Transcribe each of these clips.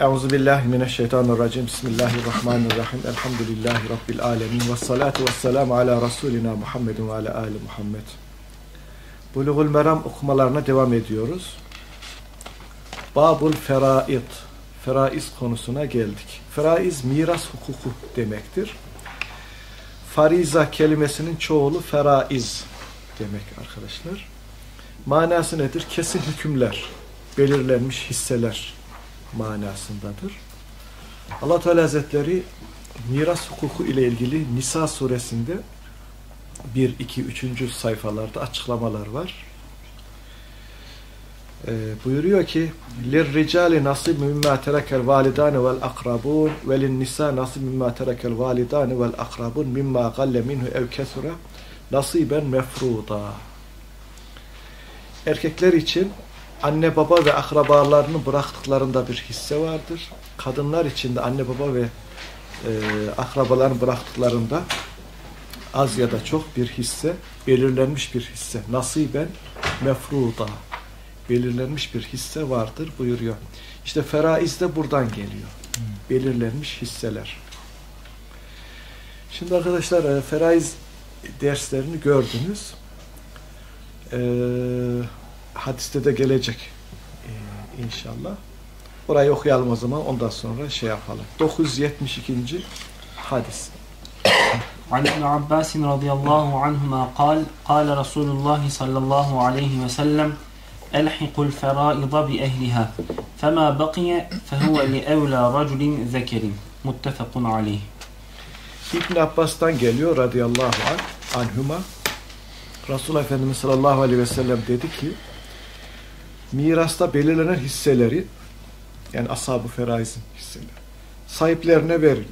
Euzu billahi mineşşeytanirracim. Bismillahirrahmanirrahim. Elhamdülillahi rabbil alamin ve salatu vesselamu ala rasulina Muhammedin ve ala ali Muhammed. Buluğul Meram okumalarına devam ediyoruz. Babul Feraid. Feraiz konusuna geldik. Feraiz miras hukuku demektir. Fariza kelimesinin çoğulu feraiz demek arkadaşlar. Manası nedir? Kesin hükümler, belirlenmiş hisseler manasındadır. Allah Teala Hazretleri miras hukuku ile ilgili Nisa suresinde 1, 2, 3. sayfalarda açıklamalar var. Ee, buyuruyor ki لِلْرِجَالِ نَصِبْ مِمَّا تَرَكَ الْوَالِدَانِ وَالْاَقْرَبُونَ وَلِلنِّسَى نَصِبْ مِمَّا تَرَكَ الْوَالِدَانِ وَالْاَقْرَبُونَ مِمَّا غَلَّ مِنْهُ اَوْ كَسُرَ نَصِيبًا مَفْرُوضًا Erkekler için anne baba ve akrabalarının bıraktıklarında bir hisse vardır. Kadınlar için de anne baba ve e, akrabaların bıraktıklarında az ya da çok bir hisse, belirlenmiş bir hisse. Nasiben mefruda. Belirlenmiş bir hisse vardır buyuruyor. İşte feraiz de buradan geliyor. Belirlenmiş hisseler. Şimdi arkadaşlar e, feraiz derslerini gördünüz. Eee hadiste de gelecek ee, inşallah. Orayı okuyalım o zaman ondan sonra şey yapalım. 972. hadis. عن ابن عباس رضي الله عنهما قال قال رسول الله صلى الله عليه وسلم ألحق الفرائض بأهلها فما بقي فهو لأولى رجل ذكر متفق عليه İbn Abbas'tan geliyor radıyallahu anh, anhuma. Resulullah Efendimiz sallallahu aleyhi ve sellem dedi ki mirasta belirlenen hisseleri yani ashab-ı feraizin hisseleri sahiplerine verin.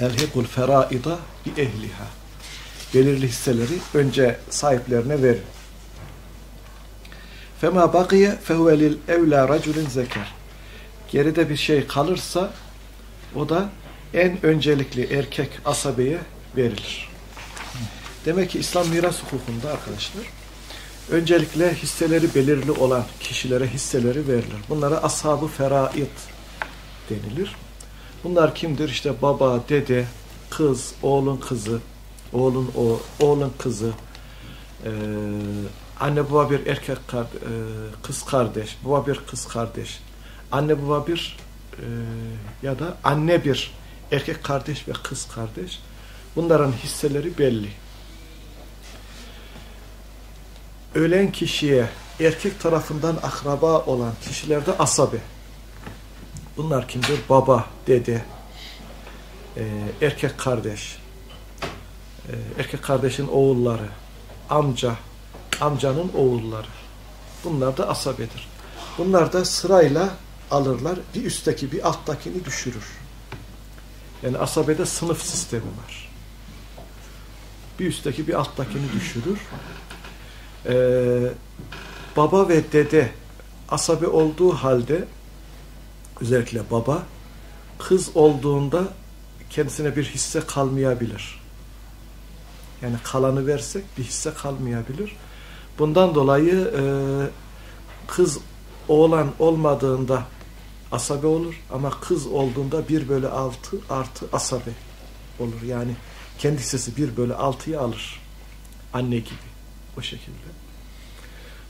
Elhikul feraida bi ehliha. Belirli hisseleri önce sahiplerine verin. Fema bakiye fehuve lil evla raculin zeker. Geride bir şey kalırsa o da en öncelikli erkek asabeye verilir. Demek ki İslam miras hukukunda arkadaşlar öncelikle hisseleri belirli olan kişilere hisseleri verilir. Bunlara ashab-ı feraid denilir. Bunlar kimdir? İşte baba, dede, kız, oğlun kızı, oğlun o, oğlun kızı, e, anne baba bir erkek e, kız kardeş, baba bir kız kardeş, anne baba bir e, ya da anne bir erkek kardeş ve kız kardeş. Bunların hisseleri belli. Ölen kişiye erkek tarafından akraba olan kişilerde asabe. Bunlar kimdir? Baba, dede, e, erkek kardeş, e, erkek kardeşin oğulları, amca, amcanın oğulları. Bunlar da asabedir. Bunlar da sırayla alırlar. Bir üstteki bir alttakini düşürür. Yani asabede sınıf sistemi var. Bir üstteki bir alttakini düşürür. Ee, baba ve dede asabe olduğu halde özellikle baba kız olduğunda kendisine bir hisse kalmayabilir. Yani kalanı versek bir hisse kalmayabilir. Bundan dolayı e, kız oğlan olmadığında asabe olur ama kız olduğunda 1 bölü 6 artı asabe olur. Yani kendi hissesi 1 bölü 6'yı alır. Anne gibi. O şekilde.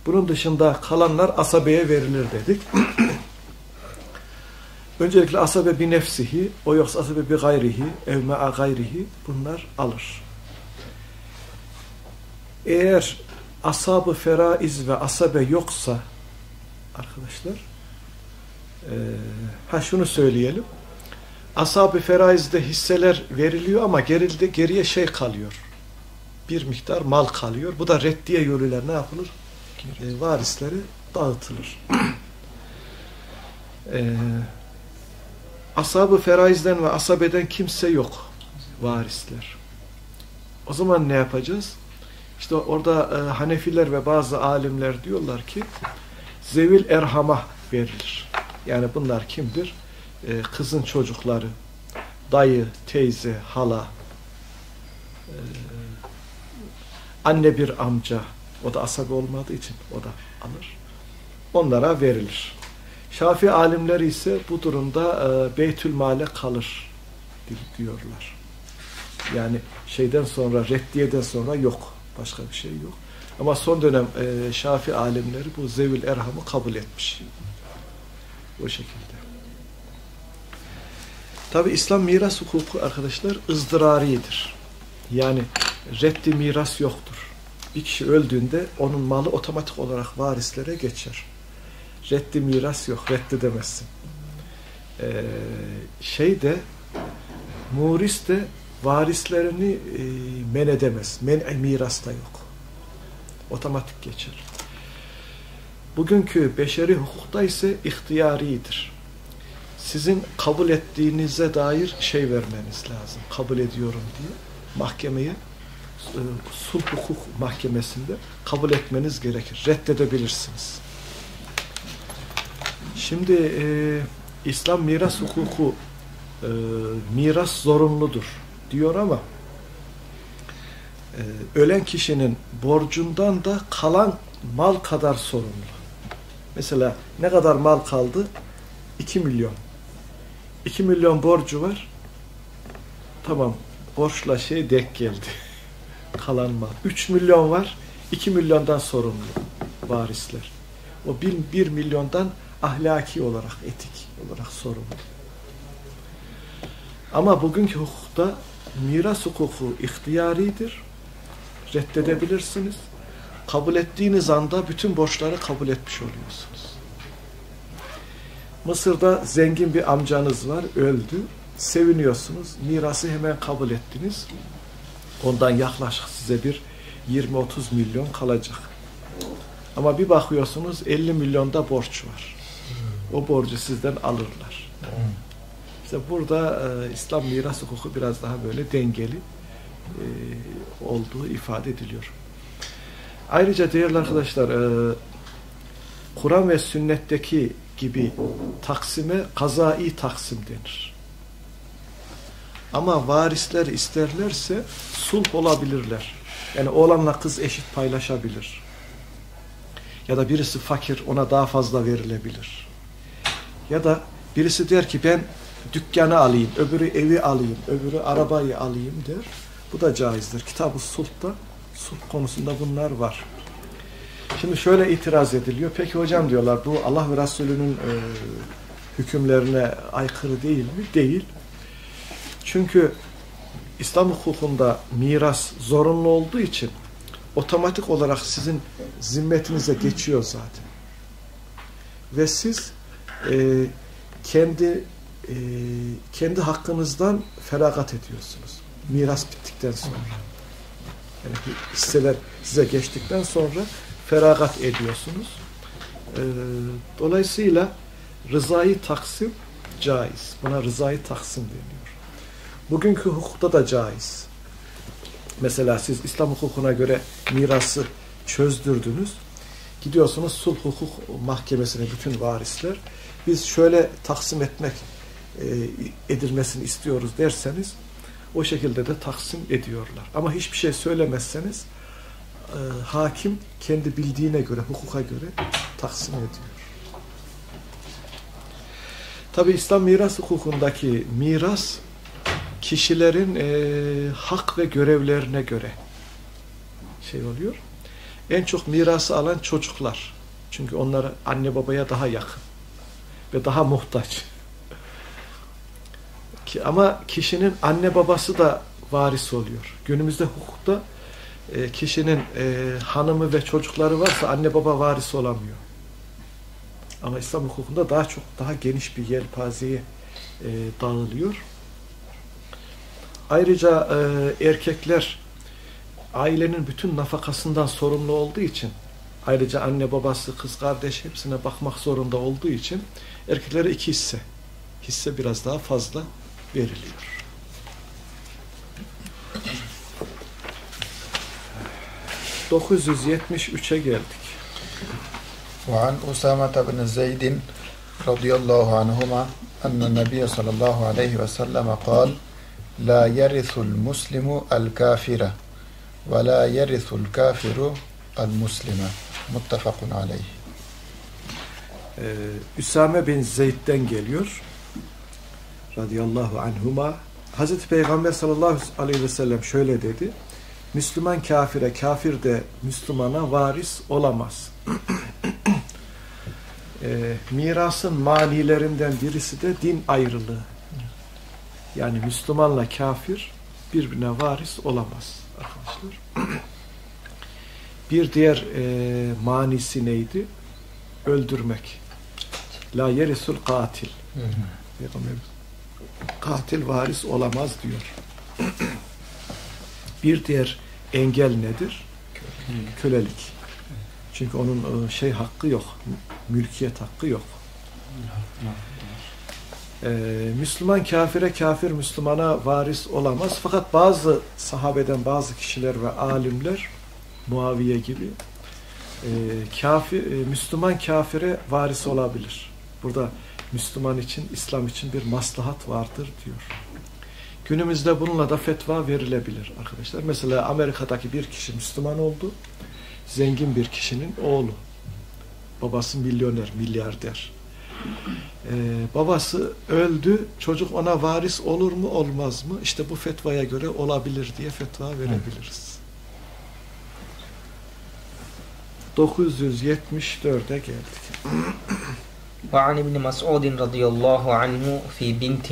Bunun dışında kalanlar asabeye verilir dedik. Öncelikle asabe bir nefsihi, o yoksa asabe bir gayrihi, evme'a gayrihi bunlar alır. Eğer asabı feraiz ve asabe yoksa arkadaşlar e, ha şunu söyleyelim ashab-ı feraizde hisseler veriliyor ama geride geriye şey kalıyor bir miktar mal kalıyor. Bu da reddiye yoluyla ne yapılır? E, varisleri dağıtılır. e, ashab-ı feraizden ve asabeden kimse yok. Varisler. O zaman ne yapacağız? İşte orada e, Hanefiler ve bazı alimler diyorlar ki zevil erhama verilir. Yani bunlar kimdir? E, kızın çocukları, dayı, teyze, hala, e, anne bir amca, o da asabi olmadığı için o da alır. Onlara verilir. Şafi alimleri ise bu durumda e, Beytül Mal'e kalır diyorlar. Yani şeyden sonra, reddiyeden sonra yok. Başka bir şey yok. Ama son dönem e, Şafi alimleri bu Zevil Erham'ı kabul etmiş. O şekilde. Tabi İslam miras hukuku arkadaşlar ızdıraridir. Yani reddi miras yoktur. Bir kişi öldüğünde onun malı otomatik olarak varislere geçer. Reddi miras yok, reddedemezsin. Ee, şey de muris de varislerini e, men edemez. Men miras da yok. Otomatik geçer. Bugünkü beşeri hukukta ise ihtiyaridir. Sizin kabul ettiğinize dair şey vermeniz lazım. Kabul ediyorum diye mahkemeye e, sulh hukuk mahkemesinde kabul etmeniz gerekir. Reddedebilirsiniz. Şimdi e, İslam miras hukuku e, miras zorunludur diyor ama e, ölen kişinin borcundan da kalan mal kadar sorumlu. Mesela ne kadar mal kaldı? 2 milyon. 2 milyon borcu var. Tamam. Borçla şey denk geldi. Kalan mal. 3 milyon var. 2 milyondan sorumlu varisler. O 1, 1 milyondan ahlaki olarak, etik olarak sorumlu. Ama bugünkü hukukta miras hukuku ihtiyaridir. Reddedebilirsiniz. Kabul ettiğiniz anda bütün borçları kabul etmiş oluyorsunuz. Mısır'da zengin bir amcanız var, öldü. Seviniyorsunuz. Mirası hemen kabul ettiniz. Ondan yaklaşık size bir 20-30 milyon kalacak. Ama bir bakıyorsunuz 50 milyonda borç var. O borcu sizden alırlar. İşte burada e, İslam miras hukuku biraz daha böyle dengeli e, olduğu ifade ediliyor. Ayrıca değerli arkadaşlar e, Kur'an ve sünnetteki gibi taksime kazai taksim denir. Ama varisler isterlerse sulh olabilirler. Yani oğlanla kız eşit paylaşabilir. Ya da birisi fakir ona daha fazla verilebilir. Ya da birisi der ki ben dükkanı alayım, öbürü evi alayım, öbürü arabayı alayım der. Bu da caizdir. Kitab-ı Sulh'ta sulh konusunda bunlar var. Şimdi şöyle itiraz ediliyor. Peki hocam diyorlar bu Allah ve Resulü'nün e, hükümlerine aykırı değil mi? Değil. Çünkü İslam hukukunda miras zorunlu olduğu için otomatik olarak sizin zimmetinize geçiyor zaten. Ve siz e, kendi e, kendi hakkınızdan feragat ediyorsunuz. Miras bittikten sonra. Yani hisseler size geçtikten sonra feragat ediyorsunuz. E, dolayısıyla rızayı taksim caiz. Buna rızayı taksim deniyor. Bugünkü hukukta da caiz. Mesela siz İslam hukukuna göre mirası çözdürdünüz. Gidiyorsunuz sulh hukuk mahkemesine bütün varisler. Biz şöyle taksim etmek e, edilmesini istiyoruz derseniz o şekilde de taksim ediyorlar. Ama hiçbir şey söylemezseniz e, hakim kendi bildiğine göre, hukuka göre taksim ediyor. Tabi İslam miras hukukundaki miras kişilerin e, hak ve görevlerine göre şey oluyor. En çok mirası alan çocuklar. Çünkü onlar anne babaya daha yakın ve daha muhtaç. Ki, ama kişinin anne babası da varis oluyor. Günümüzde hukukta e, kişinin e, hanımı ve çocukları varsa anne baba varis olamıyor. Ama İslam hukukunda daha çok daha geniş bir yelpazeye e, dağılıyor. Ayrıca e, erkekler ailenin bütün nafakasından sorumlu olduğu için ayrıca anne babası kız kardeş hepsine bakmak zorunda olduğu için erkeklere iki hisse hisse biraz daha fazla veriliyor. ...973'e geldik. وعن أسامة بن زيد رضي الله عنهما أن النبي صلى الله عليه وسلم قال La yerisul muslimu el kafire ve la yerisul kafiru el muslime. Muttefakun aleyh. Ee, Üsame bin Zeyd'den geliyor. Radiyallahu anhuma. Hazreti Peygamber sallallahu aleyhi ve sellem şöyle dedi. Müslüman kafire, kafir de Müslümana varis olamaz. e, mirasın manilerinden birisi de din ayrılığı. Yani Müslümanla kafir birbirine varis olamaz arkadaşlar. Bir diğer e, manisi neydi? Öldürmek. La yerisul katil. Peygamber katil varis olamaz diyor. Bir diğer engel nedir? Kölelik. Çünkü onun e, şey hakkı yok. Mülkiyet hakkı yok. Ee, Müslüman kafire, kafir Müslümana varis olamaz. Fakat bazı sahabeden bazı kişiler ve alimler Muaviye gibi e, kafir, e, Müslüman kafire varis olabilir. Burada Müslüman için, İslam için bir maslahat vardır diyor. Günümüzde bununla da fetva verilebilir arkadaşlar. Mesela Amerika'daki bir kişi Müslüman oldu. Zengin bir kişinin oğlu. Babası milyoner, milyarder. Ee, babası öldü. Çocuk ona varis olur mu olmaz mı? İşte bu fetvaya göre olabilir diye fetva verebiliriz. 974'e geldik. وعن ابن مسعود رضي الله عنه في بنت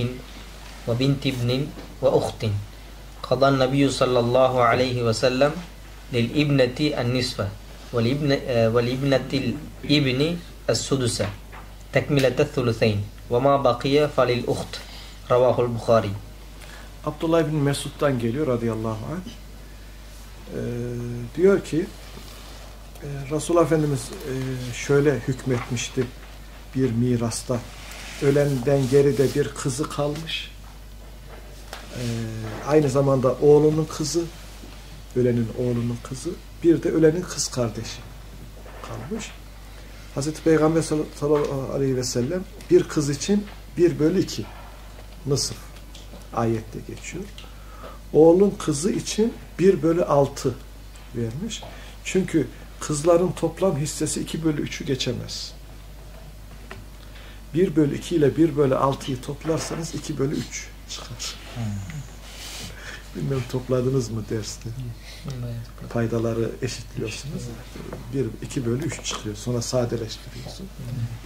وبنت ابن وأخت قضى النبي صلى الله عليه وسلم للابنة النصف والابن والابنة الابن السدس tekmilete thuluseyn ve ma bakiye falil uht. Ravahul Bukhari. Abdullah bin Mesud'dan geliyor radıyallahu anh. Ee, diyor ki e, Resulullah Efendimiz e, şöyle hükmetmişti bir mirasta. Ölenden geride bir kızı kalmış. Ee, aynı zamanda oğlunun kızı ölenin oğlunun kızı. Bir de ölenin kız kardeşi kalmış. Hazreti Peygamber sallallahu aleyhi ve sellem bir kız için bir bölü iki Mısır ayette geçiyor. Oğlun kızı için bir bölü altı vermiş. Çünkü kızların toplam hissesi iki bölü üçü geçemez. 1 bölü 2 ile 1 bölü 6'yı toplarsanız 2 bölü 3 çıkar. Bilmem topladınız mı derste? Paydaları eşitliyorsunuz. 1, 2 bölü 3 çıkıyor. Sonra sadeleştiriyorsun.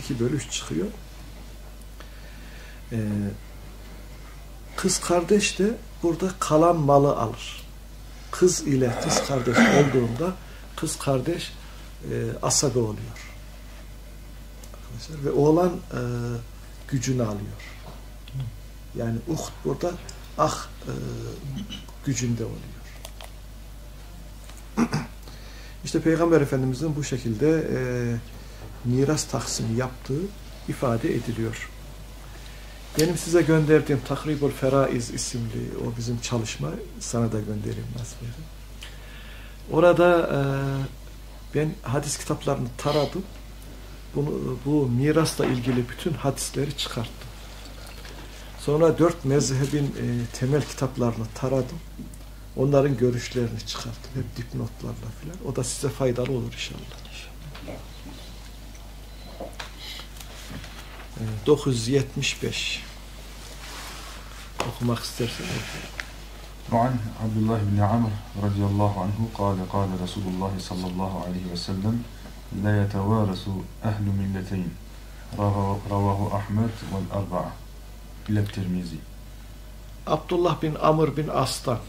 2 bölü 3 çıkıyor. Ee, kız kardeş de burada kalan malı alır. Kız ile kız kardeş olduğunda kız kardeş e, asabe oluyor arkadaşlar. Ve oğlan e, gücünü alıyor. Yani uht burada ah e, gücünde oluyor. İşte Peygamber Efendimizin bu şekilde e, miras taksimi yaptığı ifade ediliyor. Benim size gönderdiğim Takribul Feraiz isimli o bizim çalışma sana da göndereyim nasıl Orada e, ben hadis kitaplarını taradım bunu, bu mirasla ilgili bütün hadisleri çıkarttım. Sonra dört mezhebin e, temel kitaplarını taradım. Onların görüşlerini çıkarttım. Hep dipnotlarla filan. O da size faydalı olur inşallah. E, 975 okumak istersen وعن عبد الله بن عمرو رضي الله عنه قال قال رسول الله صلى الله عليه وسلم la yetevarasu ehlu milleteyn ravahu Ahmet vel arba'a ile Tirmizi Abdullah bin Amr bin Aslan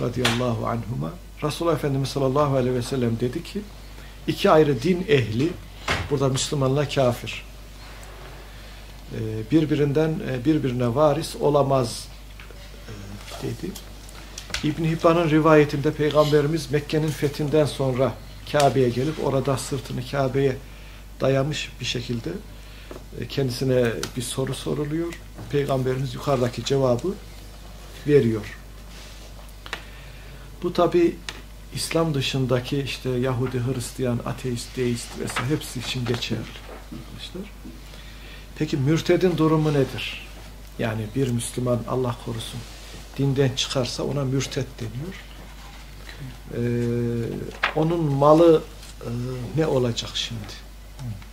radıyallahu anhuma Resulullah Efendimiz sallallahu aleyhi ve sellem dedi ki iki ayrı din ehli burada Müslümanla kafir ee, birbirinden e, birbirine varis olamaz e, dedi. İbn Hibban'ın rivayetinde Peygamberimiz Mekke'nin fethinden sonra Kabe'ye gelip orada sırtını Kabe'ye dayamış bir şekilde e, kendisine bir soru soruluyor. Peygamberimiz yukarıdaki cevabı veriyor. Bu tabi İslam dışındaki işte Yahudi, Hristiyan, ateist, deist vesaire hepsi için geçerli. Peki mürtedin durumu nedir? Yani bir Müslüman Allah korusun dinden çıkarsa ona mürted deniyor e, onun malı e, ne olacak şimdi?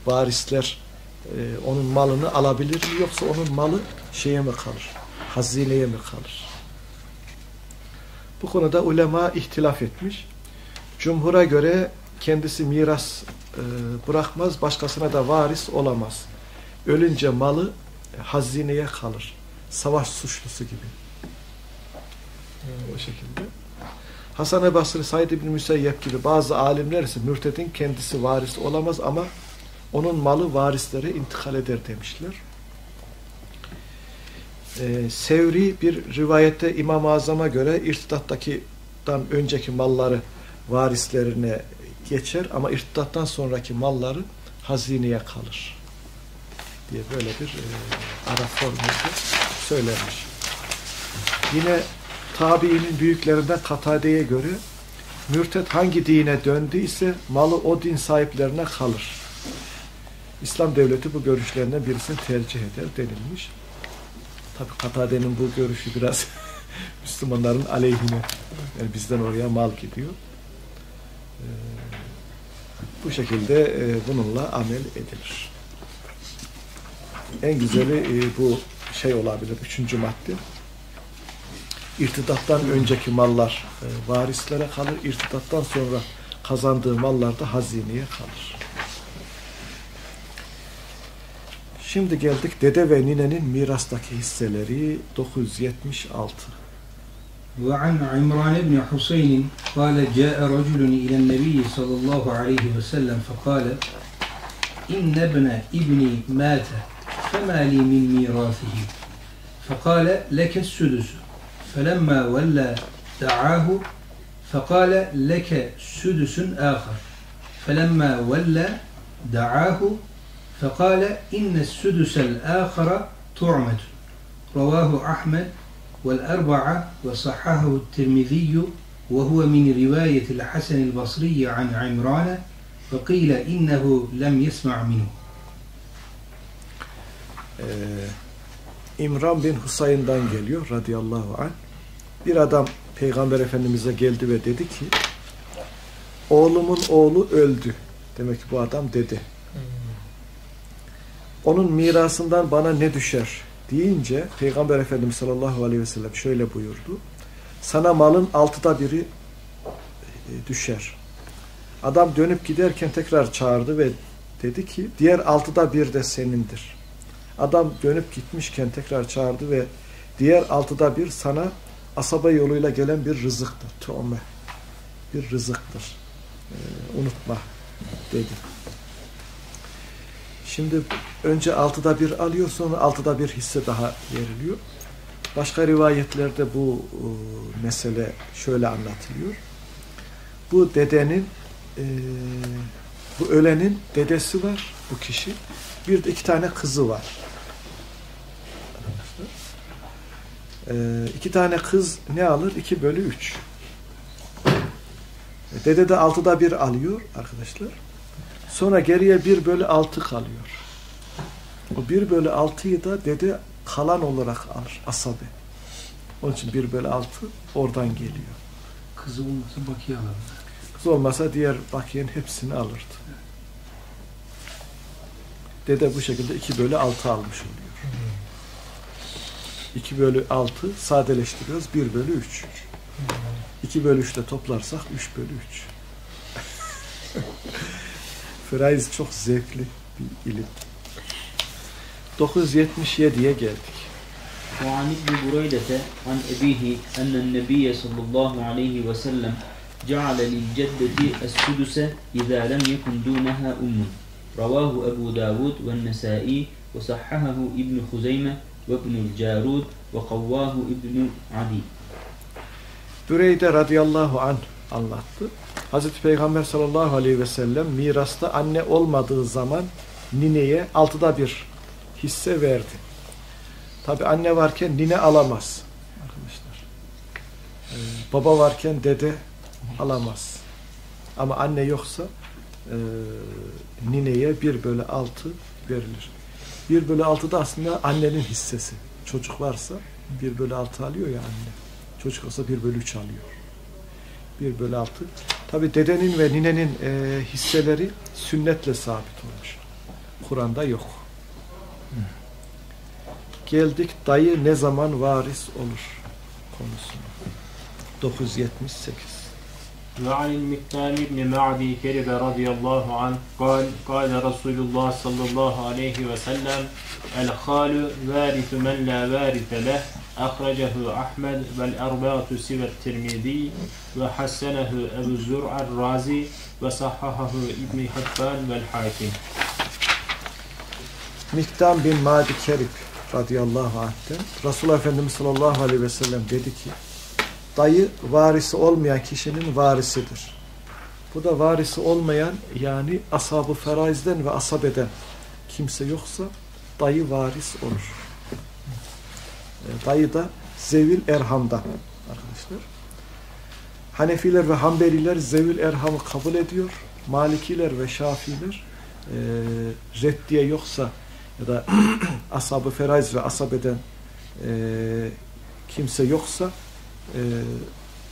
Varisler e, onun malını alabilir mi yoksa onun malı şeye mi kalır? Hazineye mi kalır? Bu konuda ulema ihtilaf etmiş. Cumhur'a göre kendisi miras e, bırakmaz, başkasına da varis olamaz. Ölünce malı e, hazineye kalır. Savaş suçlusu gibi. O şekilde. Hasan-ı Basri, Said İbni Müseyyep gibi bazı alimler ise mürtedin kendisi varis olamaz ama onun malı varislere intikal eder demişler. Ee, Sevri bir rivayette İmam-ı Azam'a göre irtidattan önceki malları varislerine geçer ama irtidattan sonraki malları hazineye kalır diye böyle bir e, ara formülde söylenmiş. Yine tabiinin büyüklerinden Katade'ye göre mürted hangi dine döndüyse malı o din sahiplerine kalır. İslam devleti bu görüşlerinden birisini tercih eder denilmiş. Tabi Katade'nin bu görüşü biraz Müslümanların aleyhine yani bizden oraya mal gidiyor. Ee, bu şekilde e, bununla amel edilir. En güzeli e, bu şey olabilir. Üçüncü madde. İrtidattan önceki mallar e, varislere kalır. İrtidattan sonra kazandığı mallar da hazineye kalır. Şimdi geldik dede ve ninenin mirastaki hisseleri 976. وعن عمران بن حسين قال جاء رجل إلى النبي صلى الله عليه وسلم فقال إن ابن ابني مات فما لي من ميراثه فقال لك السدس فلما ولى دعاه فقال لك سدس آخر فلما ولى دعاه Fekale inne südüsel âhara tu'metun. Ravahu Ahmed vel erba'a ve sahahu tirmiziyyü ve huve min rivayetil Hasenil Basriyye an İmran'a ve kıyle innehu lem yesma' minhu. Ee, İmran bin Husayn'dan geliyor radıyallahu anh. Bir adam Peygamber Efendimiz'e geldi ve dedi ki oğlumun oğlu öldü. Demek ki bu adam dedi. Onun mirasından bana ne düşer deyince Peygamber Efendimiz sallallahu aleyhi ve sellem şöyle buyurdu. Sana malın altıda biri e, düşer. Adam dönüp giderken tekrar çağırdı ve dedi ki diğer altıda bir de senindir. Adam dönüp gitmişken tekrar çağırdı ve diğer altıda bir sana asaba yoluyla gelen bir rızıktır. Tu'me. Bir rızıktır. Ee, unutma dedi. Şimdi önce altıda bir alıyor sonra altıda bir hisse daha veriliyor. Başka rivayetlerde bu e, mesele şöyle anlatılıyor. Bu dedenin e, bu ölenin dedesi var bu kişi. Bir de iki tane kızı var. E, iki tane kız ne alır? İki bölü üç. E, dede de altıda bir alıyor arkadaşlar. Sonra geriye 1 bölü 6 kalıyor. O 1 bölü 6'yı da dede kalan olarak alır. Asabe. Onun için 1 bölü 6 oradan geliyor. Kızı olmasa bakiye alırdı. Kız olmasa diğer bakiyenin hepsini alırdı. Dede bu şekilde 2 bölü 6 almış oluyor. 2 bölü 6 sadeleştiriyoruz. 1 bölü 3. 2 bölü 3 de toplarsak 3 bölü 3. Fraiz çok zevkli bir ilim. 977'ye geldik. وعن ابن بريدة عن أبيه أن النبي صلى الله عليه وسلم جعل للجدة السدس إذا لم يكن دونها أم رواه أبو داود والنسائي وصححه ابن خزيمة وابن الجارود وقواه ابن عدي Büreyde radıyallahu anh anlattı. Hazreti Peygamber sallallahu aleyhi ve sellem mirasta anne olmadığı zaman nineye altıda bir hisse verdi. Tabi anne varken nine alamaz arkadaşlar. Ee, baba varken dede alamaz. Ama anne yoksa e, nineye 1 bölü 6 verilir. 1 bölü 6 da aslında annenin hissesi. Çocuk varsa 1 bölü 6 alıyor ya anne. Çocuk olsa 1 bölü 3 alıyor. 1 bölü 6. Tabi dedenin ve ninenin e, hisseleri sünnetle sabit olmuş. Kur'an'da yok Geldik dayı ne zaman varis olur konusuna. 978. وعن المكتام بن معدي كرب رضي الله عنه قال قال رسول الله صلى الله عليه وسلم الخال وارث من لا وارث له أخرجه أحمد والأربعة سوى الترمذي وحسنه أبو الزرع الرازي وصححه ابن حبان والحاكم Miktam bin Madi Kerib radıyallahu anh'ten Resulullah Efendimiz sallallahu aleyhi ve sellem dedi ki dayı varisi olmayan kişinin varisidir. Bu da varisi olmayan yani ashab-ı feraizden ve asabeden kimse yoksa dayı varis olur. E, Dayı da zevil erhamdan arkadaşlar. Hanefiler ve Hanbeliler zevil erhamı kabul ediyor. Malikiler ve Şafiler e, reddiye yoksa ya da ashab-ı feraiz ve asabeden e, kimse yoksa e,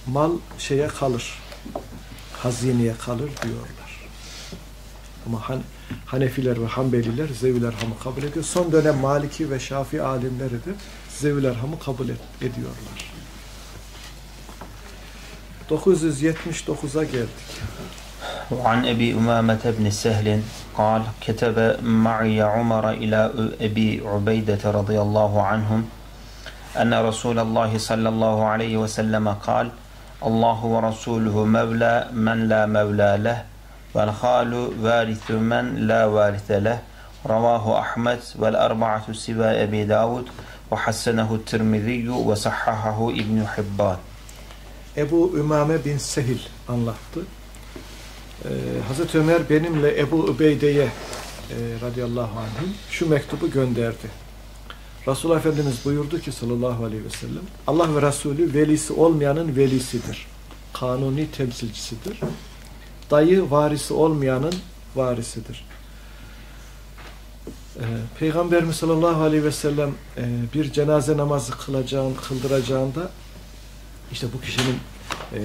mal şeye kalır. Hazineye kalır diyorlar. Ama Han, Hanefiler ve Hanbeliler zevil erhamı kabul ediyor. Son dönem Maliki ve Şafi alimleri de zevil erhamı kabul et, ediyorlar. 979'a geldik. وعن أبي أمامة بن سهل قال كتب معي عمر إلى أبي عبيدة رضي الله عنهم أن رسول الله صلى الله عليه وسلم قال الله ورسوله مولى من لا مولى له والخال وارث من لا وارث له رواه أحمد والأربعة سوى أبي داود وحسنه الترمذي وصححه ابن حبان Ebu Ümame bin Sehil anlattı. Ee, Hazreti Ömer benimle Ebu Übeyde'ye e, radıyallahu anh'ın şu mektubu gönderdi. Resulullah Efendimiz buyurdu ki sallallahu aleyhi ve sellem Allah ve Resulü velisi olmayanın velisidir. Kanuni temsilcisidir. Dayı varisi olmayanın varisidir. Ee, Peygamberimiz sallallahu aleyhi ve sellem e, bir cenaze namazı kılacağın, kıldıracağında işte bu kişinin e,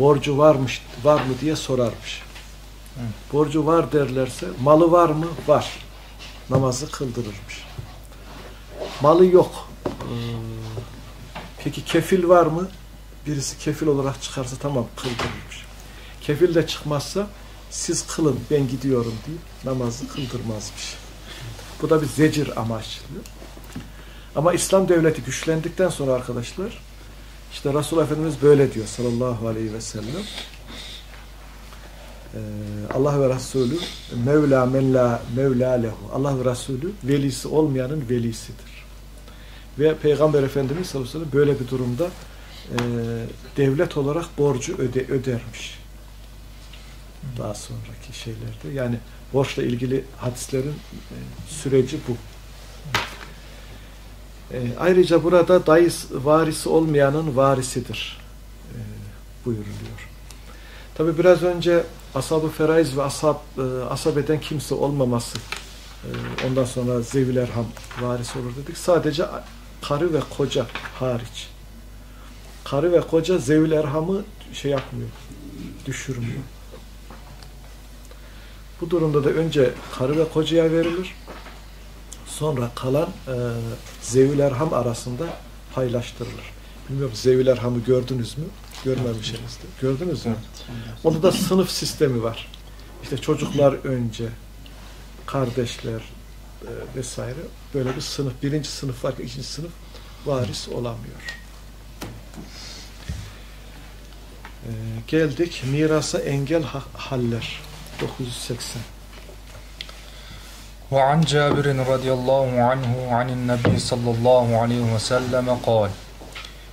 borcu varmış var mı diye sorarmış. Borcu var derlerse malı var mı? Var. Namazı kıldırırmış. Malı yok. Ee, peki kefil var mı? Birisi kefil olarak çıkarsa tamam kıldırırmış. Kefil de çıkmazsa siz kılın ben gidiyorum deyip namazı kıldırmazmış. Bu da bir zecir amaçlı. Ama İslam devleti güçlendikten sonra arkadaşlar işte Resulullah Efendimiz böyle diyor sallallahu aleyhi ve sellem. Ee, Allah ve Resulü Mevla men la Mevla lehu. Allah ve Resulü velisi olmayanın velisidir. Ve Peygamber Efendimiz sallallahu aleyhi ve sellem böyle bir durumda e, devlet olarak borcu öde, ödermiş. Daha sonraki şeylerde. Yani borçla ilgili hadislerin e, süreci bu. E, ayrıca burada dayı varisi olmayanın varisidir e, buyuruluyor. Tabi biraz önce ashab-ı feraiz ve ashab, e, asab eden kimse olmaması e, ondan sonra zevil erham varis olur dedik. Sadece karı ve koca hariç. Karı ve koca zevil erhamı şey yapmıyor, düşürmüyor. Bu durumda da önce karı ve kocaya verilir. Sonra kalan e, zevil erham arasında paylaştırılır. Bilmiyorum zevil erhamı gördünüz mü? Görmemişsinizdir. Gördünüz mü? Onda da sınıf sistemi var. İşte çocuklar önce, kardeşler e, vesaire. Böyle bir sınıf. Birinci sınıf var, ikinci sınıf varis olamıyor. E, geldik mirasa engel ha haller. 980. وعن جابر رضي الله عنه عن النبي صلى الله عليه وسلم قال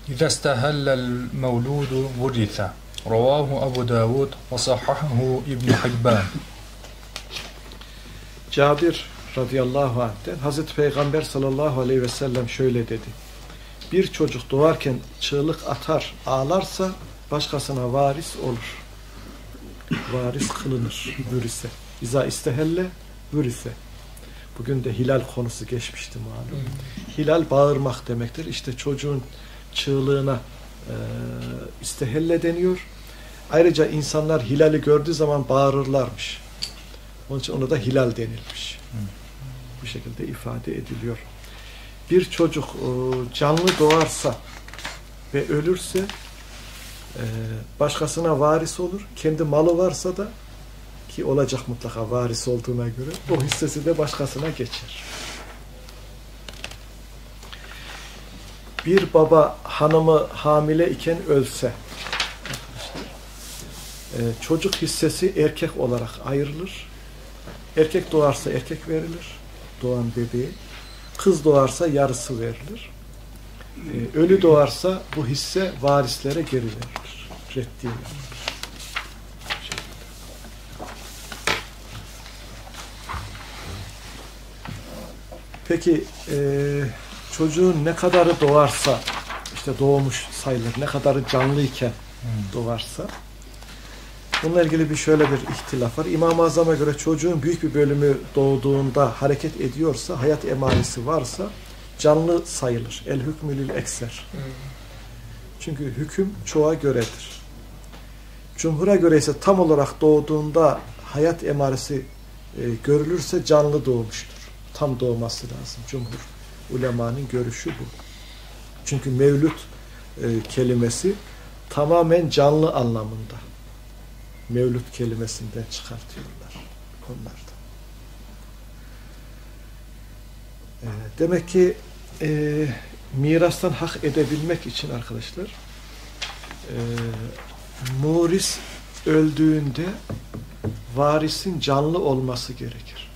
إذا استهل المولود ورث رواه أبو داود وصححه ابن حبان Cabir radıyallahu anh'ten Hazreti Peygamber sallallahu aleyhi ve sellem şöyle dedi. Bir çocuk doğarken çığlık atar, ağlarsa başkasına varis olur. Varis kılınır, mürise. İza istehelle, mürise. Bugün de hilal konusu geçmişti malum. Hilal bağırmak demektir. İşte çocuğun çığlığına e, istehelle deniyor. Ayrıca insanlar hilali gördüğü zaman bağırırlarmış. Onun için ona da hilal denilmiş. bu şekilde ifade ediliyor. Bir çocuk e, canlı doğarsa ve ölürse e, başkasına varis olur. Kendi malı varsa da ki olacak mutlaka varis olduğuna göre o hissesi de başkasına geçer. Bir baba hanımı hamile iken ölse e, çocuk hissesi erkek olarak ayrılır. Erkek doğarsa erkek verilir. Doğan bebeği. Kız doğarsa yarısı verilir. E, ölü doğarsa bu hisse varislere geri verilir. Reddiye verilir. Peki e, çocuğun ne kadarı doğarsa işte doğmuş sayılır. Ne kadarı canlıyken doğarsa bununla ilgili bir şöyle bir ihtilaf var. İmam-ı Azam'a göre çocuğun büyük bir bölümü doğduğunda hareket ediyorsa, hayat emaresi varsa canlı sayılır. El hükmülül ekser. Çünkü hüküm çoğa göredir. Cumhur'a göre ise tam olarak doğduğunda hayat emaresi e, görülürse canlı doğmuştur. Tam doğması lazım. Cumhur ulemanın görüşü bu. Çünkü mevlüt e, kelimesi tamamen canlı anlamında. Mevlüt kelimesinden çıkartıyorlar onlarda. E, demek ki e, mirastan hak edebilmek için arkadaşlar e, muris öldüğünde varisin canlı olması gerekir.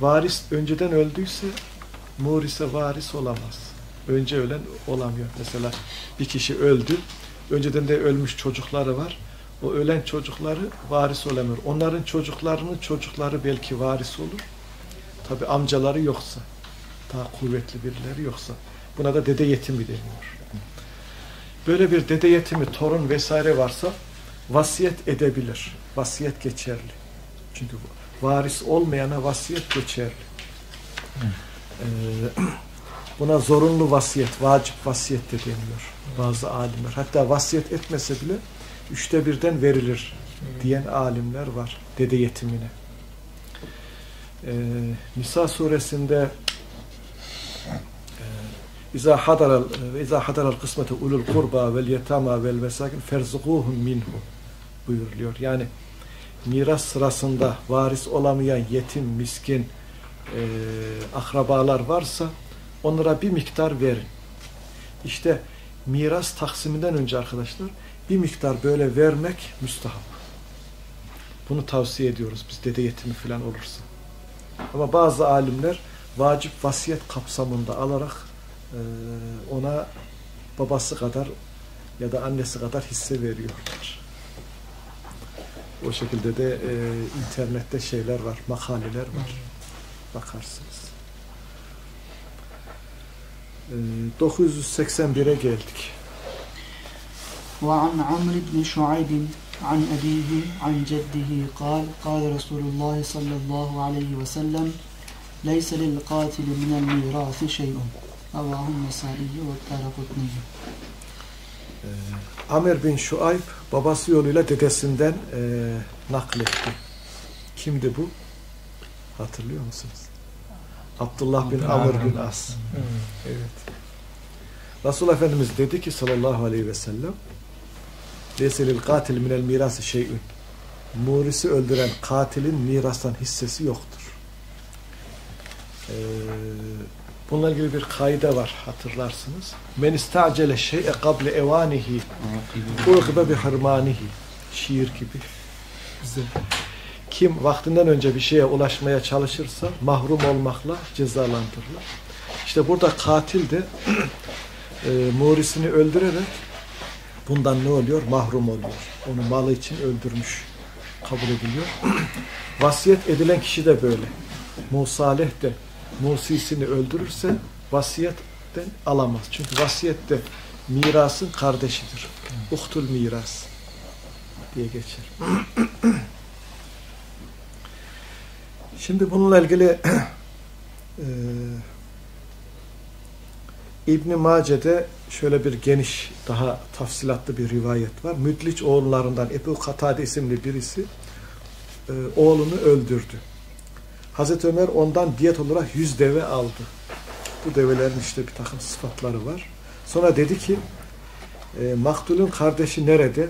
Varis önceden öldüyse murise varis olamaz. Önce ölen olamıyor. Mesela bir kişi öldü. Önceden de ölmüş çocukları var. O ölen çocukları varis olamıyor. Onların çocuklarının çocukları belki varis olur. Tabi amcaları yoksa. Daha kuvvetli birileri yoksa. Buna da dede yetimi deniyor. Böyle bir dede yetimi, torun vesaire varsa vasiyet edebilir. Vasiyet geçerli. Çünkü varis olmayana vasiyet geçerli. Ee, buna zorunlu vasiyet, vacip vasiyet de deniyor bazı alimler. Hatta vasiyet etmese bile üçte birden verilir diyen alimler var dede yetimine. Ee, Nisa suresinde İza hadaral iza hadaral kısmete ulul kurba vel yetama vel mesakin ferzuquhum minhu buyuruluyor. Yani miras sırasında varis olamayan yetim, miskin e, akrabalar varsa onlara bir miktar verin. İşte miras taksiminden önce arkadaşlar bir miktar böyle vermek müstahap. Bunu tavsiye ediyoruz biz dede yetimi falan olursa. Ama bazı alimler vacip vasiyet kapsamında alarak e, ona babası kadar ya da annesi kadar hisse veriyorlar. O şekilde de e, internette şeyler var, makaleler var. Bakarsınız. E, 981'e geldik. وعن عمرو بن شعيب عن أبيه عن جده قال قال رسول الله صلى الله عليه وسلم ليس للقاتل من الميراث شيء رواه النسائي والدارقطني Ee, Amer bin Şuayb babası yoluyla dedesinden e, nakletti. Kimdi bu? Hatırlıyor musunuz? Abdullah bin Amr bin As. Evet. Resul Efendimiz dedi ki sallallahu aleyhi ve sellem Leyselil katil minel mirası şeyün Murisi öldüren katilin mirastan hissesi yoktur. Ee, bununla ilgili bir kaide var hatırlarsınız. Men istacele şey'e kable evanihi uğkibe bi hırmanihi şiir gibi. Güzel. Kim vaktinden önce bir şeye ulaşmaya çalışırsa mahrum olmakla cezalandırılır. İşte burada katil de e, murisini öldürerek bundan ne oluyor? Mahrum oluyor. Onu malı için öldürmüş kabul ediliyor. Vasiyet edilen kişi de böyle. Musaleh de musisini öldürürse vasiyetten alamaz. Çünkü vasiyette mirasın kardeşidir. Uhtul miras diye geçer. Şimdi bununla ilgili e, İbn Mace'de şöyle bir geniş, daha tafsilatlı bir rivayet var. Müdliç oğullarından Ebu Katade isimli birisi e, oğlunu öldürdü. Hazreti Ömer ondan diyet olarak 100 deve aldı. Bu develerin işte bir takım sıfatları var. Sonra dedi ki e, maktulun kardeşi nerede?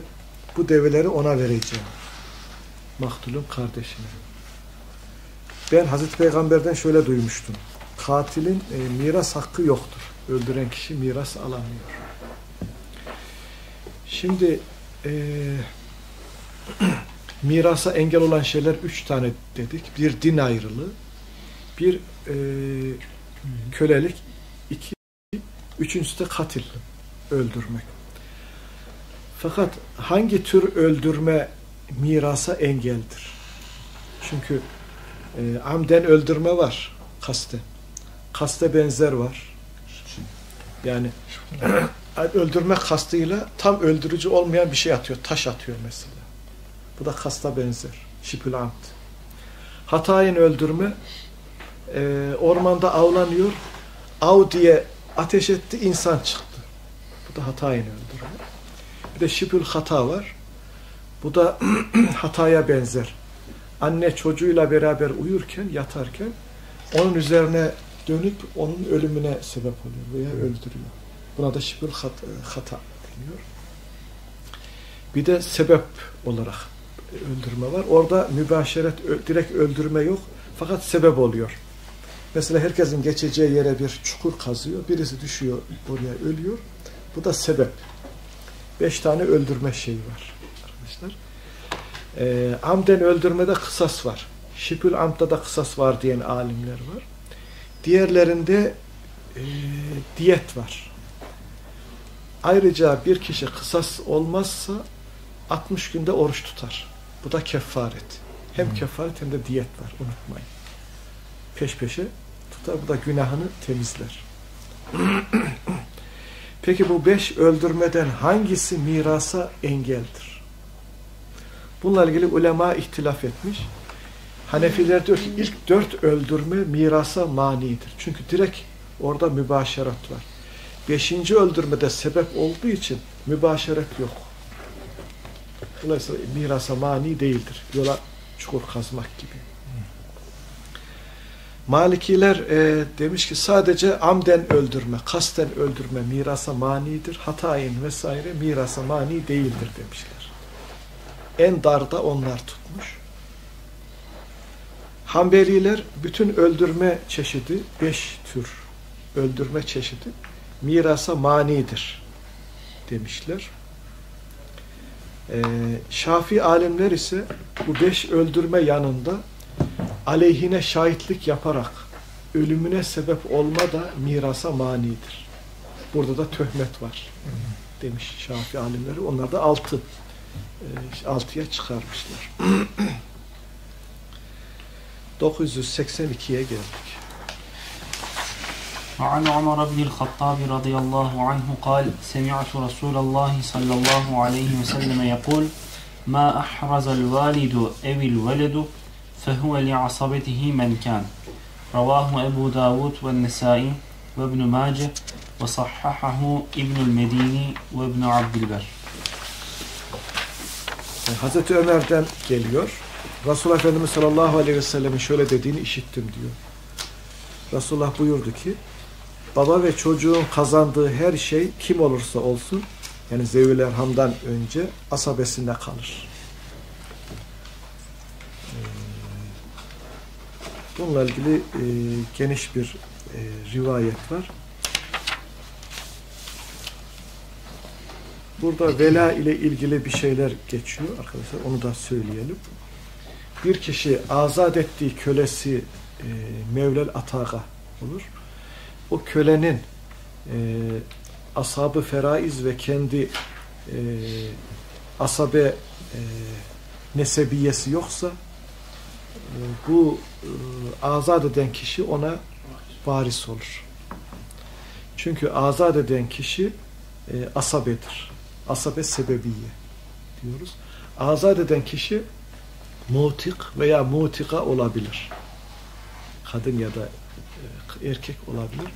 Bu develeri ona vereceğim. Maktulun kardeşine. Ben Hazreti Peygamber'den şöyle duymuştum. Katilin e, miras hakkı yoktur. Öldüren kişi miras alamıyor. Şimdi e, mirasa engel olan şeyler üç tane dedik. Bir din ayrılığı, bir e, kölelik, iki, üçüncüsü de katil, öldürmek. Fakat hangi tür öldürme mirasa engeldir? Çünkü e, amden öldürme var, kaste. Kaste benzer var. Yani öldürme kastıyla tam öldürücü olmayan bir şey atıyor. Taş atıyor mesela. Bu da kasta benzer. Şipül amt. Hatayın öldürme e, ormanda avlanıyor. Av diye ateş etti. insan çıktı. Bu da hatayın öldürme. Bir de şipül hata var. Bu da hataya benzer. Anne çocuğuyla beraber uyurken, yatarken onun üzerine dönüp onun ölümüne sebep oluyor veya öldürüyor. Buna da şibül hat, hata deniyor. Bir de sebep olarak öldürme var. Orada mübaşeret, direkt öldürme yok. Fakat sebep oluyor. Mesela herkesin geçeceği yere bir çukur kazıyor. Birisi düşüyor oraya ölüyor. Bu da sebep. Beş tane öldürme şeyi var. Arkadaşlar. Ee, amden öldürmede kısas var. Şipül amda da kısas var diyen alimler var. Diğerlerinde e, diyet var. Ayrıca bir kişi kısas olmazsa 60 günde oruç tutar. Bu da kefaret. Hem hmm. kefaret hem de diyet var. Unutmayın. Peş peşe tutar. Bu da günahını temizler. Peki bu beş öldürmeden hangisi mirasa engeldir? Bununla ilgili ulema ihtilaf etmiş. Hanefiler diyor ki ilk dört öldürme mirasa manidir. Çünkü direkt orada mübaşerat var. Beşinci öldürmede sebep olduğu için mübaşeret yok. Dolayısıyla mirasa mani değildir. Yola çukur kazmak gibi. Malikiler e, demiş ki sadece amden öldürme, kasten öldürme mirasa manidir. Hatayin vesaire mirasa mani değildir demişler. En darda onlar tutmuş. Hanbeliler bütün öldürme çeşidi, beş tür öldürme çeşidi mirasa manidir demişler. Ee, Şafi alimler ise bu beş öldürme yanında aleyhine şahitlik yaparak ölümüne sebep olma da mirasa manidir. Burada da töhmet var demiş Şafi alimleri. Onlar da altı e, altıya çıkarmışlar. 982'ye geldik. وعن عمر بن الخطاب رضي الله عنه قال سمعت رسول الله صلى الله عليه وسلم يقول ما أحرز الوالد أو الولد فهو لعصبته من كان رواه أبو داود والنسائي وابن ماجه وصححه ابن المديني وابن عبد البر Hazreti Ömer'den geliyor. Resulullah Efendimiz sallallahu aleyhi ve sellemin şöyle dediğini işittim diyor. Resulullah buyurdu ki baba ve çocuğun kazandığı her şey kim olursa olsun yani zevil erhamdan önce asabesinde kalır. Ee, bununla ilgili e, geniş bir e, rivayet var. Burada vela ile ilgili bir şeyler geçiyor arkadaşlar. Onu da söyleyelim bir kişi azat ettiği kölesi e, Mevlel Ataga olur. O kölenin e, ashabı feraiz ve kendi e, asabe e, nesebiyesi yoksa e, bu e, azat eden kişi ona varis olur. Çünkü azat eden kişi e, asabedir. Asabe sebebiye diyoruz. Azat eden kişi mutik veya mutika olabilir. Kadın ya da erkek olabilir.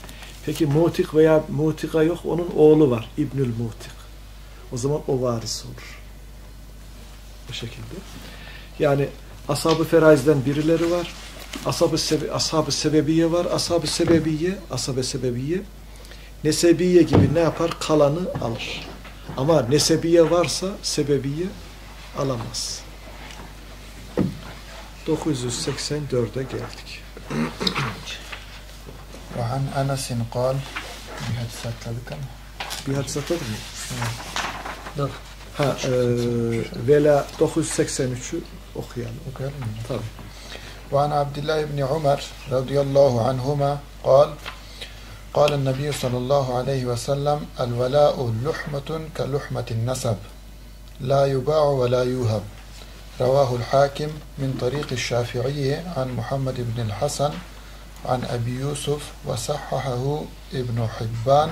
Peki mutik veya mutika yok, onun oğlu var. İbnül mutik. O zaman o varis olur. Bu şekilde. Yani ashab-ı feraizden birileri var. Ashab-ı sebe ashab sebebiye var. Ashab-ı sebebiye, ashab sebebiye nesebiye gibi ne yapar? Kalanı alır. Ama nesebiye varsa sebebiye alamaz. 984'e geldik. وعن أنس قال. Bir hadis atladık mı? Dur. Ha, e, Vela 983'ü okuyalım. Okuyalım mı? Tabii. وعن عبد الله بن عمر رضي الله عنهما قال قال النبي صلى الله عليه وسلم الولاء لحمة كلحمة النسب لا يباع ولا يوهب رواه الحاكم من طريق الشافعي عن محمد بن الحسن an Ebi Yusuf ve sahhahahu İbn Hibban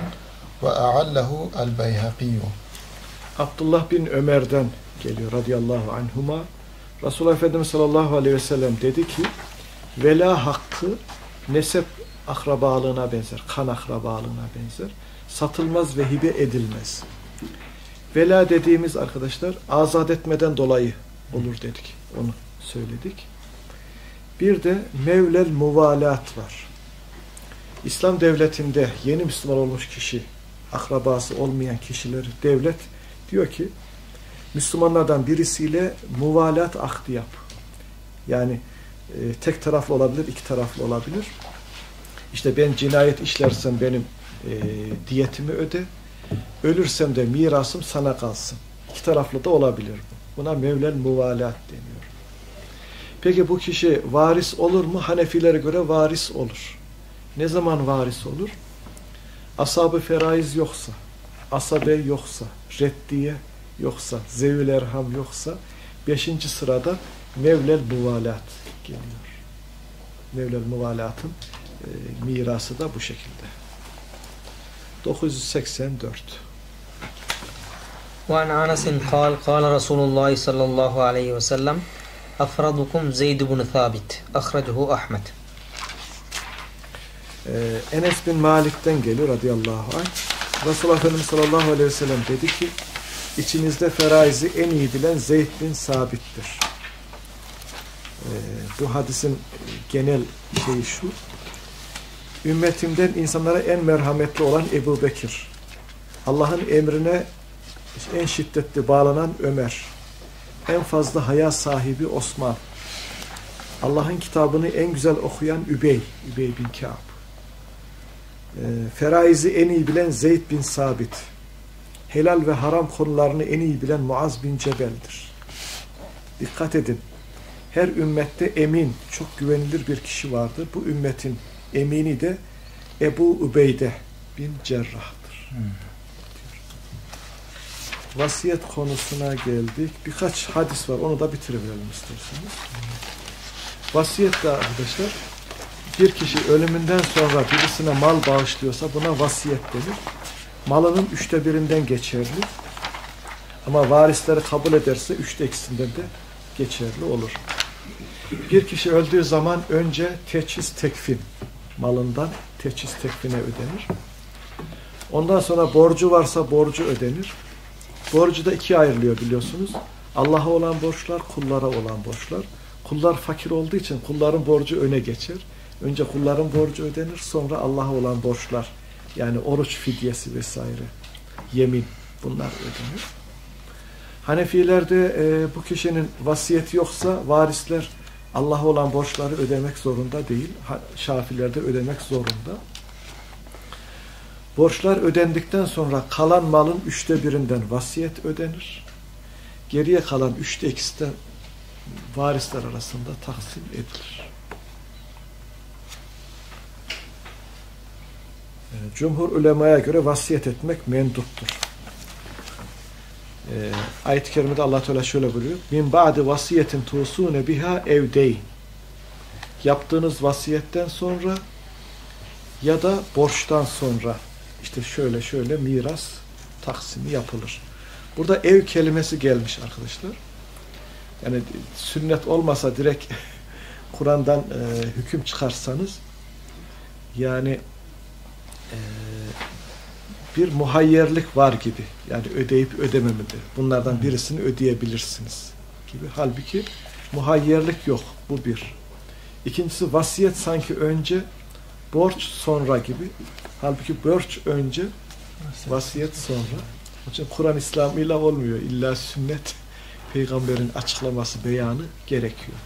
ve a'allahu el-Beyhakî. Abdullah bin Ömer'den geliyor radıyallahu anhuma. Resulullah Efendimiz sallallahu aleyhi ve sellem dedi ki vela hakkı nesep akrabalığına benzer, kan akrabalığına benzer. Satılmaz ve hibe edilmez. Vela dediğimiz arkadaşlar azat etmeden dolayı olur dedik. Onu söyledik. Bir de mevlel muvalat var. İslam devletinde yeni Müslüman olmuş kişi, akrabası olmayan kişileri devlet diyor ki Müslümanlardan birisiyle muvalat akdi yap. Yani e, tek taraflı olabilir, iki taraflı olabilir. İşte ben cinayet işlersem benim e, diyetimi öde. Ölürsem de mirasım sana kalsın. İki taraflı da olabilir bu. Buna mevlel muvalat deniyor. Peki bu kişi varis olur mu? Hanefilere göre varis olur. Ne zaman varis olur? Ashab-ı feraiz yoksa, asabe yoksa, reddiye yoksa, zevül erham yoksa, beşinci sırada mevlel muvalat geliyor. Mevlel muvalatın e, mirası da bu şekilde. 984 وعن أنس قال قال رسول الله صلى الله عليه وسلم Afradukum Zeyd bin Thabit. Ahracuhu Ahmet. Ee, Enes bin Malik'ten geliyor radıyallahu anh. Resulullah Efendimiz sallallahu aleyhi ve sellem dedi ki içinizde feraizi en iyi bilen Zeyd bin Sabit'tir. Ee, bu hadisin e, genel şeyi şu. Ümmetimden insanlara en merhametli olan Ebu Bekir. Allah'ın emrine en şiddetli bağlanan Ömer en fazla haya sahibi Osman. Allah'ın kitabını en güzel okuyan Übey, Übey bin Ka'b. E, feraizi en iyi bilen Zeyd bin Sabit. Helal ve haram konularını en iyi bilen Muaz bin Cebel'dir. Dikkat edin. Her ümmette emin, çok güvenilir bir kişi vardır. Bu ümmetin emini de Ebu Ubeyde bin Cerrah'tır. Hmm. Vasiyet konusuna geldik. Birkaç hadis var. Onu da bitirelim isterseniz. Vasiyet de arkadaşlar bir kişi ölümünden sonra birisine mal bağışlıyorsa buna vasiyet denir. Malının üçte birinden geçerli. Ama varisleri kabul ederse üçte ikisinden de geçerli olur. Bir kişi öldüğü zaman önce teçhiz tekfin malından teçhiz tekfine ödenir. Ondan sonra borcu varsa borcu ödenir. Borcu da ikiye ayrılıyor biliyorsunuz. Allah'a olan borçlar, kullara olan borçlar. Kullar fakir olduğu için kulların borcu öne geçer. Önce kulların borcu ödenir, sonra Allah'a olan borçlar. Yani oruç fidyesi vesaire, yemin bunlar ödenir. Hanefilerde e, bu kişinin vasiyeti yoksa varisler Allah'a olan borçları ödemek zorunda değil. Şafilerde ödemek zorunda. Borçlar ödendikten sonra kalan malın üçte birinden vasiyet ödenir. Geriye kalan üçte ikisi de varisler arasında taksim edilir. Cumhur ulemaya göre vasiyet etmek menduptur. E, ayet-i kerimede allah Teala şöyle buyuruyor. Min ba'di vasiyetin tusune biha evdeyn. Yaptığınız vasiyetten sonra ya da borçtan sonra işte şöyle şöyle miras taksimi yapılır. Burada ev kelimesi gelmiş arkadaşlar. Yani sünnet olmasa direkt Kur'an'dan e, hüküm çıkarsanız yani e, bir muhayyerlik var gibi. Yani ödeyip ödememede. Bunlardan birisini ödeyebilirsiniz gibi. Halbuki muhayyerlik yok. Bu bir. İkincisi vasiyet sanki önce, borç sonra gibi. Halbuki borç önce, vasiyet sonra. Onun için Kur'an İslam'ıyla olmuyor. İlla sünnet, peygamberin açıklaması, beyanı gerekiyor.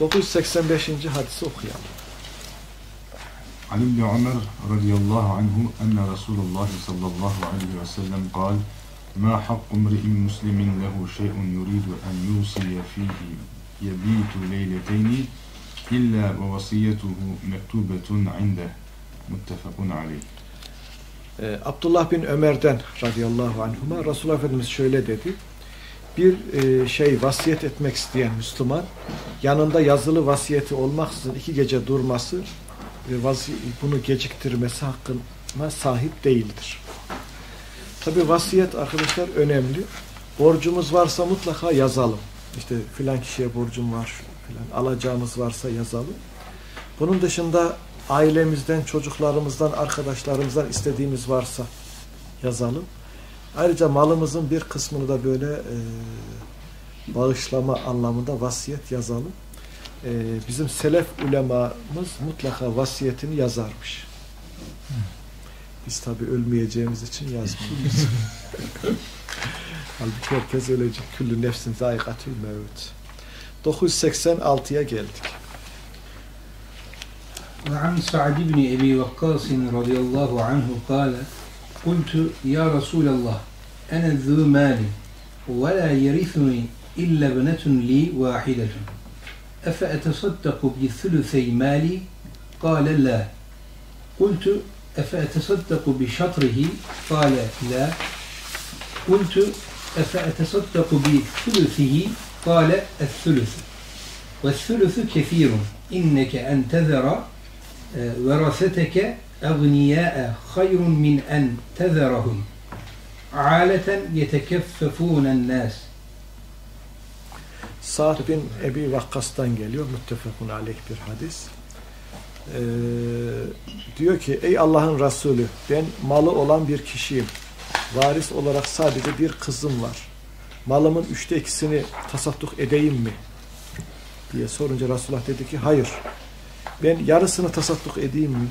985. hadisi okuyalım. عن ابن عمر رضي الله عنه أن رسول الله صلى الله عليه وسلم قال ما حق امرئ مسلم له شيء يريد أن يوصي فيه يبيت ليلتين إلا ووصيته مكتوبة عنده Muttefakun aleyh. Ee, Abdullah bin Ömer'den radıyallahu anhuma Resulullah Efendimiz şöyle dedi. Bir e, şey vasiyet etmek isteyen Müslüman yanında yazılı vasiyeti olmaksızın iki gece durması ve bunu geciktirmesi hakkına sahip değildir. Tabi vasiyet arkadaşlar önemli. Borcumuz varsa mutlaka yazalım. İşte filan kişiye borcum var, filan alacağımız varsa yazalım. Bunun dışında ailemizden, çocuklarımızdan, arkadaşlarımızdan istediğimiz varsa yazalım. Ayrıca malımızın bir kısmını da böyle e, bağışlama anlamında vasiyet yazalım. E, bizim selef ulemamız mutlaka vasiyetini yazarmış. Biz tabi ölmeyeceğimiz için yazmıyoruz. Halbuki herkes ölecek. Küllü nefsin zayikatül mevut. 986'ya geldik. وعن سعد بن أبي وقاص رضي الله عنه قال قلت يا رسول الله أنا ذو مال ولا يرثني إلا ابنة لي واحدة. أفأتصدق بثلثي مالي؟ قال لا. قلت أفأتصدق بشطره؟ قال لا. قلت أفأتصدق بثلثه؟ قال الثلث. والثلث كثير إنك أن تذر ورثتك أغنياء خير من أن تذرهم عالة يتكففون الناس Sa'd bin Ebi Vakkas'tan geliyor. Müttefekun aleyh bir hadis. Ee, diyor ki ey Allah'ın Resulü ben malı olan bir kişiyim. Varis olarak sadece bir kızım var. Malımın üçte ikisini tasadduk edeyim mi? diye sorunca Resulullah dedi ki hayır. ben yarısını tasadduk edeyim mi?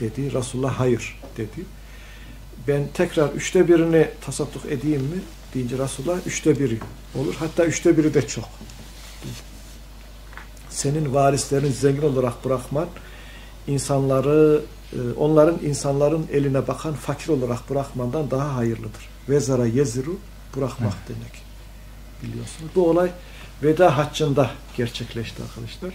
dedi. Resulullah hayır dedi. Ben tekrar üçte birini tasadduk edeyim mi? deyince Resulullah üçte biri olur. Hatta üçte biri de çok. Senin varislerini zengin olarak bırakman insanları onların insanların eline bakan fakir olarak bırakmandan daha hayırlıdır. Vezara yeziru bırakmak demek. Biliyorsunuz. Bu olay veda haccında gerçekleşti arkadaşlar.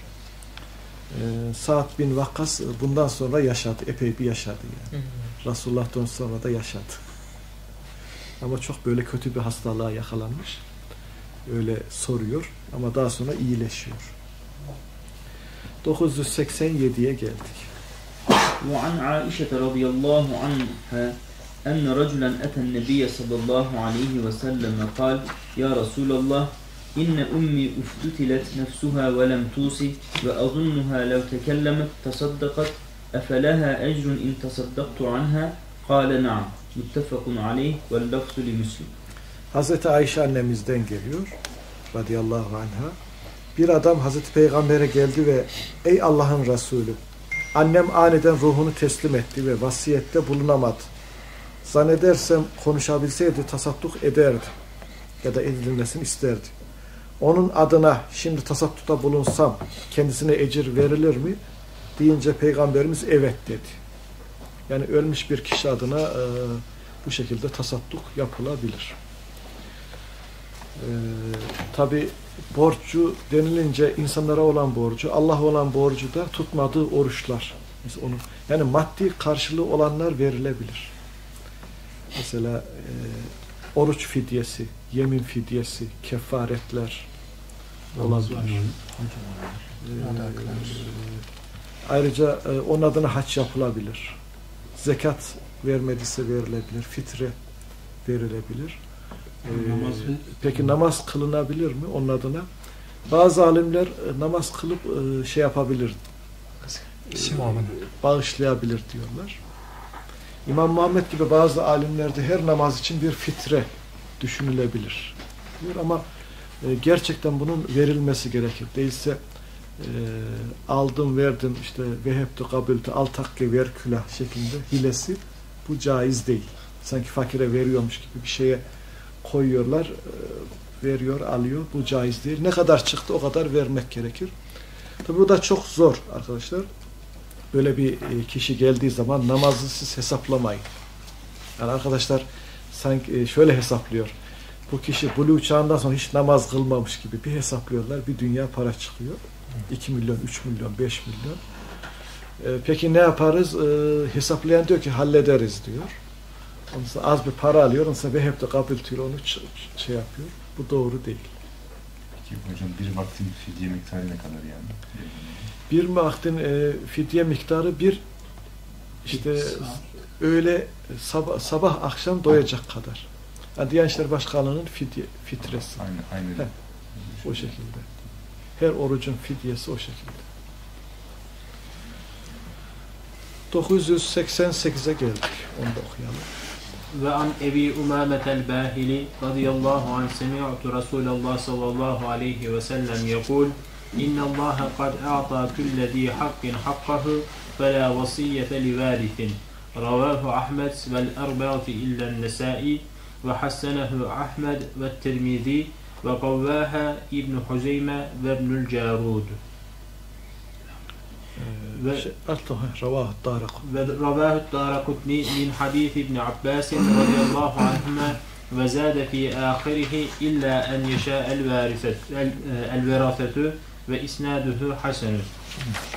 Ee, Sa'd bin Vakkas bundan sonra yaşadı. Epey bir yaşadı yani. Hı hı. Resulullah'tan sonra da yaşadı. Ama çok böyle kötü bir hastalığa yakalanmış. Öyle soruyor. Ama daha sonra iyileşiyor. 987'ye geldik. وعن عائشة رضي الله عنها أن رجلا أتى النبي صلى الله عليه وسلم قال يا رسول الله İnne ummi uftutilet nefsuha ve lem tusi ve azunnuha lev tekellemet tasaddakat efelaha ecrun in tasaddaktu anha kâle na'am. Muttefakun aleyh vel lafzu li müslim. Hazreti Ayşe annemizden geliyor radıyallahu anha. Bir adam Hazreti Peygamber'e geldi ve ey Allah'ın Resulü annem aniden ruhunu teslim etti ve vasiyette bulunamadı. Zannedersem konuşabilseydi tasadduk ederdi ya da edilmesini isterdi. Onun adına şimdi tasaddukta bulunsam kendisine ecir verilir mi? deyince Peygamberimiz evet dedi. Yani ölmüş bir kişi adına e, bu şekilde tasadduk yapılabilir. E, Tabi borcu denilince insanlara olan borcu, Allah olan borcu da tutmadığı oruçlar. Mesela onu, yani maddi karşılığı olanlar verilebilir. Mesela e, oruç fidyesi, yemin fidyesi, kefaretler olabilir. Ee, ayrıca e, onun adına haç yapılabilir. Zekat vermediyse verilebilir. Fitre verilebilir. Ee, Namaz peki namaz kılınabilir mi onun adına? Bazı alimler e, namaz kılıp e, şey yapabilir. Simamını. Bağışlayabilir diyorlar. İmam Muhammed gibi bazı alimlerde her namaz için bir fitre düşünülebilir. Diyor ama e, gerçekten bunun verilmesi gerekir. Değilse e, aldım verdim işte vehebtu kabultu al takke ver külah şeklinde hilesi bu caiz değil. Sanki fakire veriyormuş gibi bir şeye koyuyorlar e, veriyor alıyor bu caiz değil. Ne kadar çıktı o kadar vermek gerekir. Tabi bu da çok zor arkadaşlar. Böyle bir e, kişi geldiği zaman namazı siz hesaplamayın. Yani arkadaşlar sanki e, şöyle hesaplıyor. Bu kişi bulu çağından sonra hiç namaz kılmamış gibi bir hesaplıyorlar. Bir dünya para çıkıyor. 2 milyon, 3 milyon, 5 milyon. E, peki ne yaparız? E, hesaplayan diyor ki hallederiz diyor. Ondan az bir para alıyor. Ondan sonra hep de kabul tüyü onu şey yapıyor. Bu doğru değil. Peki hocam bir vaktin fidye miktarı ne kadar yani? Bir vaktin e, fidye miktarı bir işte öyle sabah, sabah akşam doyacak kadar. Yani Diyanet İşleri Başkanlığı'nın fidye, fitresi. Aynı, aynı. He, o şekilde. Her orucun fidyesi o şekilde. 988'e geldik. Onu da okuyalım. Ve an Ebi Umametel Bahili radıyallahu anh semi'tu Resulallah sallallahu aleyhi ve sellem yekul İnna Allah kad a'ta kulle zi hakkin hakkahu ve la vasiyete li varithin. Ravahu Ahmed vel erba'ati illen nesai ve hassenehu Ahmed ve Tirmizi ve kavvaha İbn Huzeyme ve İbnül Carud. Ve şey, Ravah Darakut. Ve Ravah Darakutni min hadith İbn Abbas radıyallahu anhuma ve zade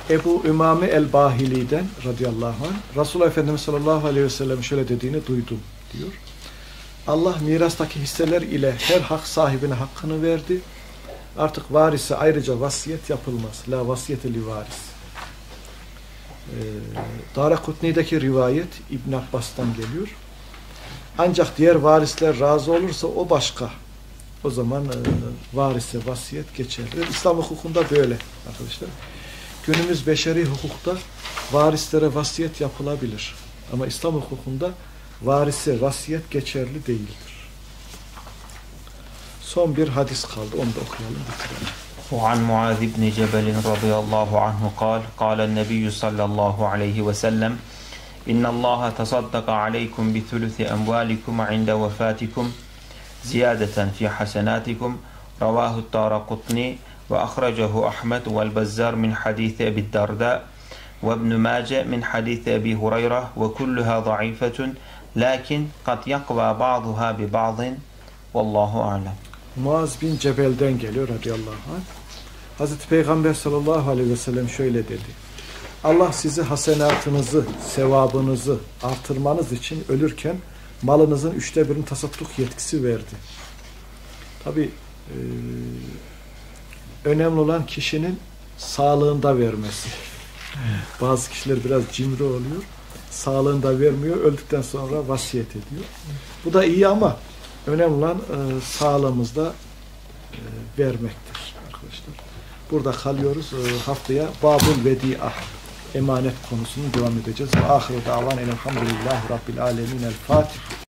Ebu Ümame el-Bahili'den radıyallahu anh Resulullah Efendimiz sallallahu aleyhi ve sellem şöyle dediğini duydum diyor. Allah mirastaki hisseler ile her hak sahibine hakkını verdi. Artık varise ayrıca vasiyet yapılmaz. La vasiyete li varis. Ee, Darakutni'deki rivayet İbn Abbas'tan geliyor. Ancak diğer varisler razı olursa o başka. O zaman e, varise vasiyet geçerli. İslam hukukunda böyle arkadaşlar. Günümüz beşeri hukukta varislere vasiyet yapılabilir. Ama İslam hukukunda varise vasiyet geçerli değildir. Son bir hadis kaldı. Onu da okuyalım bitirelim. وعن معاذ بن جبل رضي الله عنه قال قال النبي صلى الله عليه وسلم إن الله تصدق عليكم بثلث أموالكم عند وفاتكم زيادة في حسناتكم رواه الدار قطني ve ahracahu Ahmed vel Bezzar min hadisi Ebi Darda ve İbn Mace min hadisi Ebi Hureyre ve kulluha zayıfetun lakin kad yakva ba'duha bi ba'din vallahu alem. Muaz bin Cebel'den geliyor radıyallahu anh. Hazreti Peygamber sallallahu aleyhi ve sellem şöyle dedi. Allah sizi hasenatınızı, sevabınızı artırmanız için ölürken malınızın üçte birini tasadduk yetkisi verdi. Tabi e, önemli olan kişinin sağlığında vermesi. Bazı kişiler biraz cimri oluyor sağlığında vermiyor. Öldükten sonra vasiyet ediyor. Bu da iyi ama önemli olan e, sağlığımızda e, vermektir arkadaşlar. Burada kalıyoruz. E, haftaya Babul Vedi'a emanet konusunu devam edeceğiz. Ve ahiru davan elhamdülillahi rabbil alemin el Fatiha.